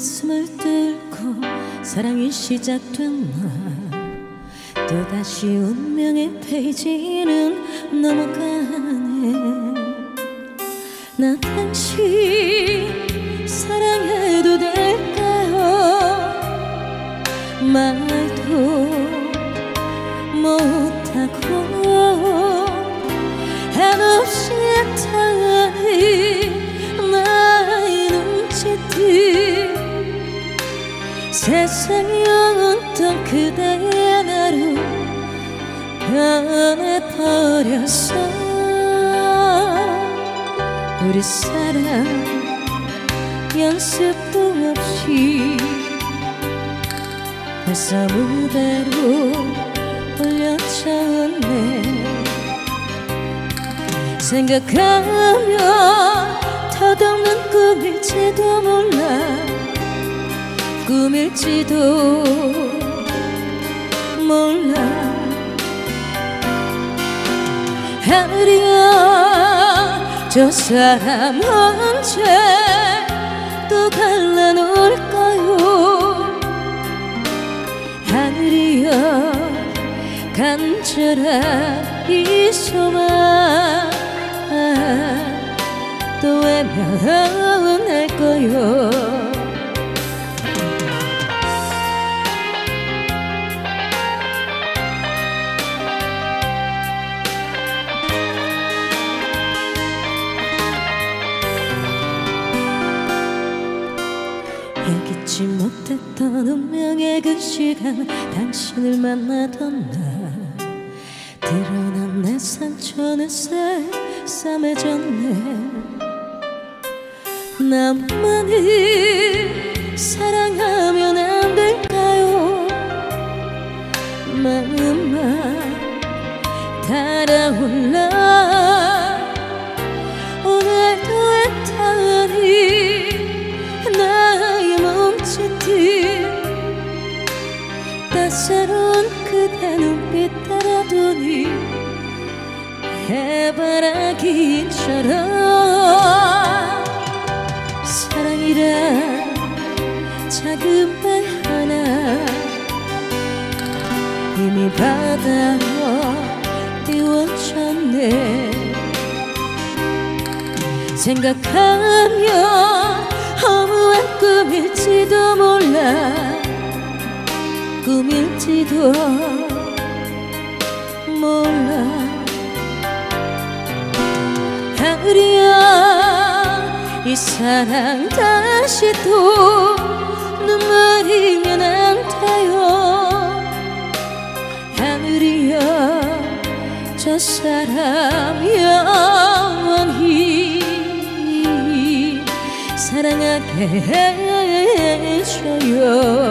가슴을 뚫고 사랑이 시작된 날 또다시 운명의 페이지는 넘어가네 나 당신 사랑해도 될까요? 말도 못하고 한없이 타는 눈짓들 세상이 어떤 그대의 나로 변해버렸어 우리 사랑 연습도 없이 벌써 무대로 올려졌네. 생각하면 터덕는 꿈일지도 몰라. 꿈일지도 몰라. 하늘이야 저 사람 언제 또 갈라놓을까요. 하늘이여 간절한 이 소망 또 외면할 거요? 예기치 못했던 운명의 그 시간 당신을 만나던 날. 드러난 내 상처는 새싸매졌네 나만을 사랑하면 안 될까요? 마음만 달아올라 오늘도 애타니 나의 몸짓들 따사로운 그대 눈빛 따라두니 해바라기처럼 이미 바다로 띄워졌네. 생각하면 허무한 꿈일지도 몰라. 꿈일지도 몰라. 하늘이야 이 사랑 다시 또 눈물이 사람 영원히 사랑하게 해줘요.